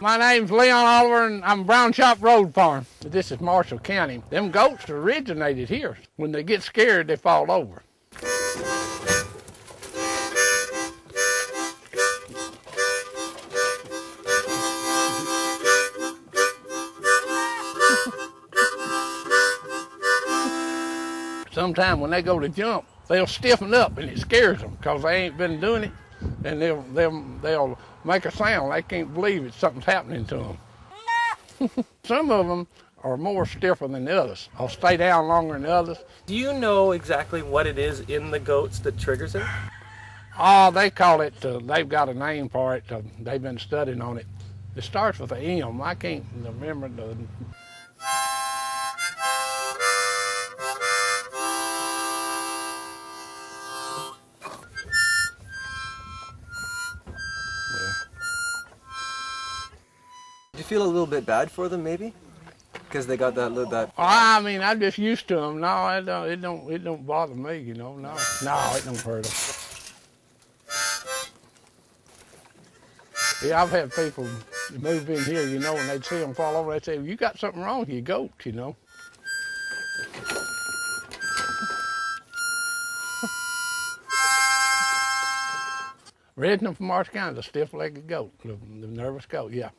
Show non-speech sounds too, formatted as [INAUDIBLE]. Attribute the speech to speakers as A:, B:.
A: My name's Leon Oliver, and I'm Brown Shop Road Farm. This is Marshall County. Them goats originated here. When they get scared, they fall over. Sometimes when they go to jump, they'll stiffen up and it scares them because they ain't been doing it. And they'll, they'll, they'll make a sound. They can't believe it. Something's happening to them. [LAUGHS] Some of them are more stiffer than the others. I'll stay down longer than the others.
B: Do you know exactly what it is in the goats that triggers it?
A: Oh, they call it, uh, they've got a name for it. Uh, they've been studying on it. It starts with an M. I can't remember the.
C: You feel a little bit bad for them, maybe? Because they got that little that.
A: I mean, I'm just used to them. No, it don't. It don't. It don't bother me. You know. No. No, it don't hurt them. Yeah, I've had people move in here, you know, and they'd see them fall over. They'd say, "You got something wrong with your goat," you know. Original from Marsh County, the stiff-legged goat, the nervous goat. Yeah.